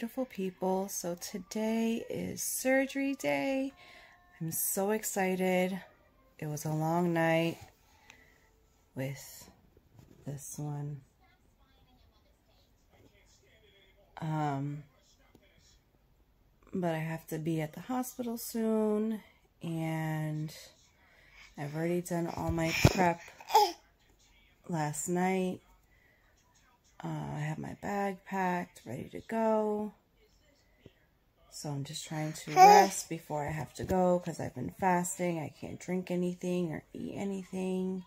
beautiful people. So today is surgery day. I'm so excited. It was a long night with this one. Um, but I have to be at the hospital soon and I've already done all my prep last night. Uh, I have my bag packed, ready to go. So I'm just trying to rest before I have to go because I've been fasting. I can't drink anything or eat anything.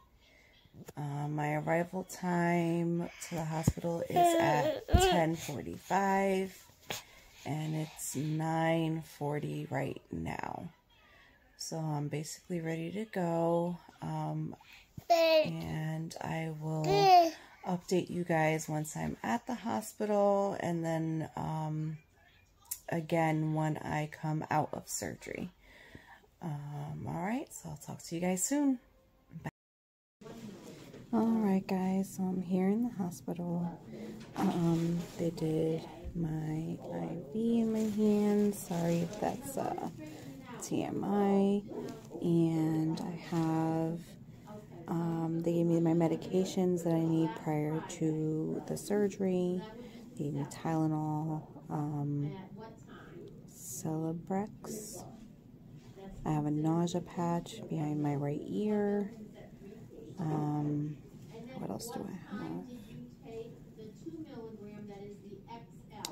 Uh, my arrival time to the hospital is at 10.45 and it's 9.40 right now. So I'm basically ready to go. Um, and I will update you guys once I'm at the hospital and then um, again when I come out of surgery. Um, Alright, so I'll talk to you guys soon. Alright guys, so I'm here in the hospital. Um, they did my IV in my hand. Sorry if that's uh, TMI. And I have um, they gave me my medications that I need prior to the surgery. They gave me Tylenol, um, Celebrex. I have a nausea patch behind my right ear. Um, what else do I have?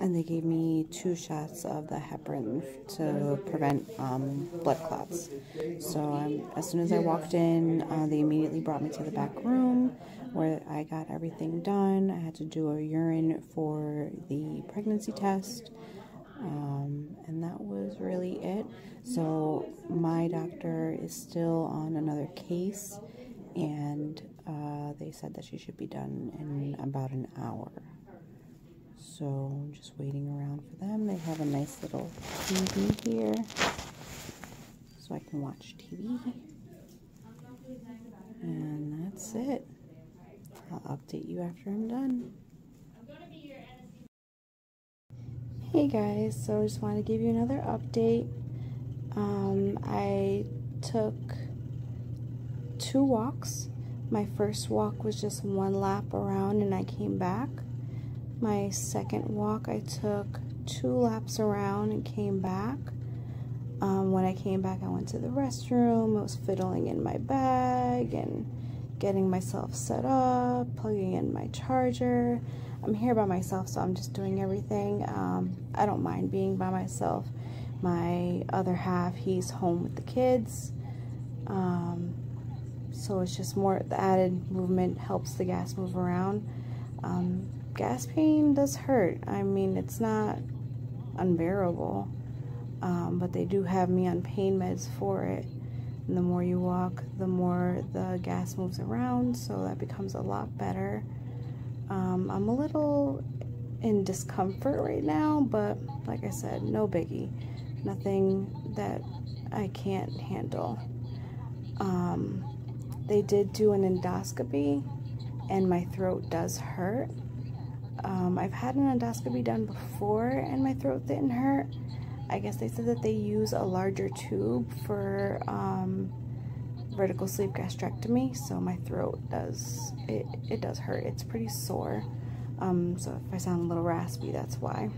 And they gave me two shots of the heparin to prevent um, blood clots. So um, as soon as I walked in, uh, they immediately brought me to the back room where I got everything done. I had to do a urine for the pregnancy test. Um, and that was really it. So my doctor is still on another case, and uh, they said that she should be done in about an hour. So I'm just waiting around for them. They have a nice little TV here so I can watch TV. And that's it. I'll update you after I'm done. Hey guys, so I just want to give you another update. Um, I took two walks. My first walk was just one lap around and I came back. My second walk, I took two laps around and came back. Um, when I came back, I went to the restroom. I was fiddling in my bag and getting myself set up, plugging in my charger. I'm here by myself, so I'm just doing everything. Um, I don't mind being by myself. My other half, he's home with the kids. Um, so it's just more, the added movement helps the gas move around. Um, gas pain does hurt. I mean, it's not unbearable, um, but they do have me on pain meds for it. And the more you walk, the more the gas moves around, so that becomes a lot better. Um, I'm a little in discomfort right now, but like I said, no biggie. Nothing that I can't handle. Um, they did do an endoscopy, and my throat does hurt. Um, I've had an endoscopy done before and my throat didn't hurt. I guess they said that they use a larger tube for um, vertical sleeve gastrectomy, so my throat does, it, it does hurt. It's pretty sore, um, so if I sound a little raspy, that's why.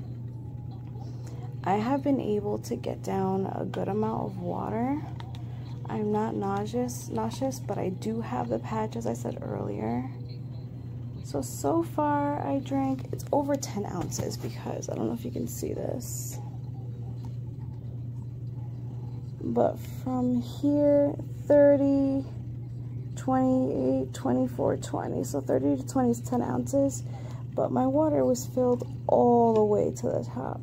I have been able to get down a good amount of water. I'm not nauseous, nauseous, but I do have the patch, as I said earlier. So, so far I drank, it's over 10 ounces because I don't know if you can see this. But from here, 30, 28, 24, 20. So 30 to 20 is 10 ounces. But my water was filled all the way to the top.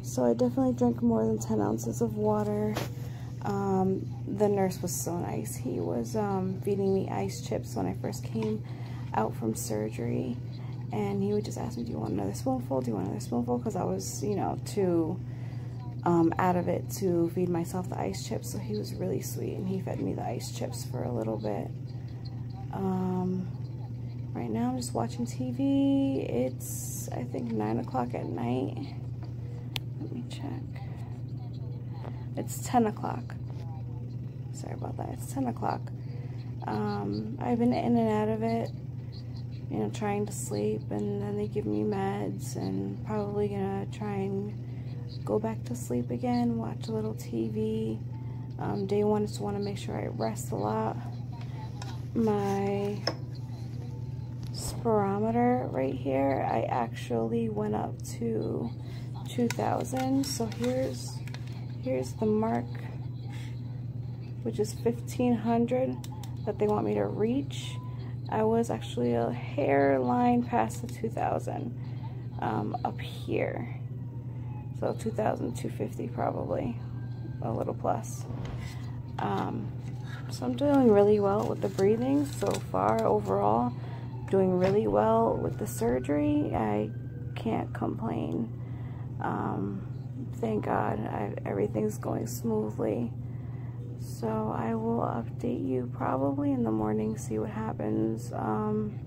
So I definitely drank more than 10 ounces of water. Um, the nurse was so nice. He was um, feeding me ice chips when I first came out from surgery and he would just ask me, do you want another spoonful? Do you want another spoonful? Because I was, you know, too um, out of it to feed myself the ice chips. So he was really sweet and he fed me the ice chips for a little bit. Um, right now I'm just watching TV. It's, I think, 9 o'clock at night. Let me check. It's 10 o'clock. Sorry about that. It's 10 o'clock. Um, I've been in and out of it, you know, trying to sleep, and then they give me meds, and probably gonna try and go back to sleep again, watch a little TV. Um, day one want to make sure I rest a lot. My spirometer right here, I actually went up to 2000. So here's here's the mark, which is 1500 that they want me to reach. I was actually a hairline past the 2000 um, up here. So 2,250 probably, a little plus. Um, so I'm doing really well with the breathing so far overall. Doing really well with the surgery. I can't complain. Um, thank God I, everything's going smoothly. So I will update you probably in the morning, see what happens. Um,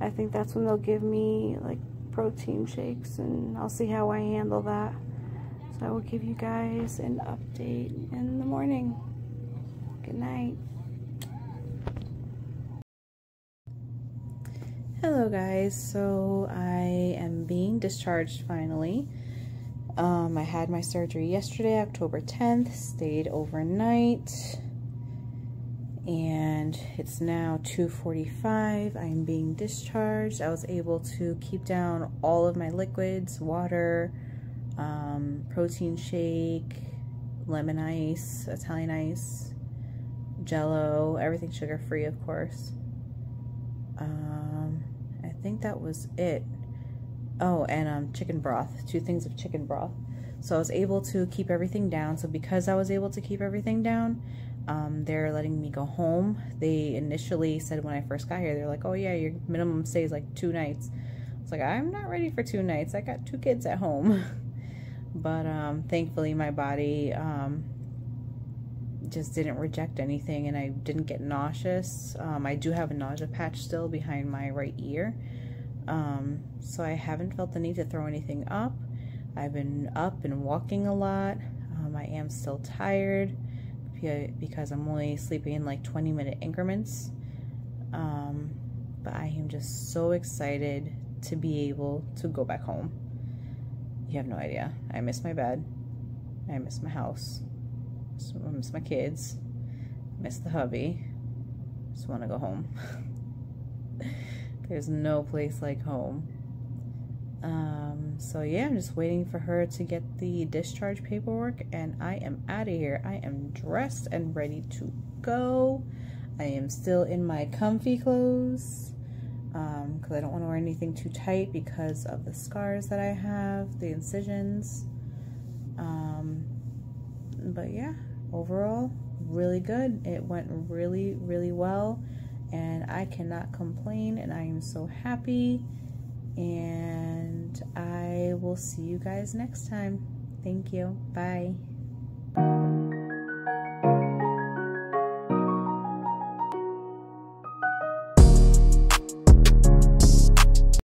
I think that's when they'll give me like protein shakes and I'll see how I handle that. So I will give you guys an update in the morning. Good night. Hello guys, so I am being discharged finally. Um, I had my surgery yesterday, October 10th, stayed overnight, and it's now 2.45. I'm being discharged. I was able to keep down all of my liquids, water, um, protein shake, lemon ice, Italian ice, jello, everything sugar free, of course. Um, I think that was it. Oh, and um, chicken broth, two things of chicken broth. So I was able to keep everything down. So because I was able to keep everything down, um, they're letting me go home. They initially said when I first got here, they're like, oh yeah, your minimum stay is like two nights. It's like, I'm not ready for two nights. I got two kids at home. but um, thankfully my body um, just didn't reject anything and I didn't get nauseous. Um, I do have a nausea patch still behind my right ear. Um, so I haven't felt the need to throw anything up. I've been up and walking a lot. Um, I am still tired because I'm only sleeping in like 20 minute increments. Um, but I am just so excited to be able to go back home. You have no idea. I miss my bed. I miss my house. I miss my kids. I miss the hubby. Just want to go home. There's no place like home. Um, so yeah, I'm just waiting for her to get the discharge paperwork and I am out of here. I am dressed and ready to go. I am still in my comfy clothes because um, I don't want to wear anything too tight because of the scars that I have, the incisions. Um, but yeah, overall, really good. It went really, really well and I cannot complain and I am so happy and I will see you guys next time. Thank you. Bye.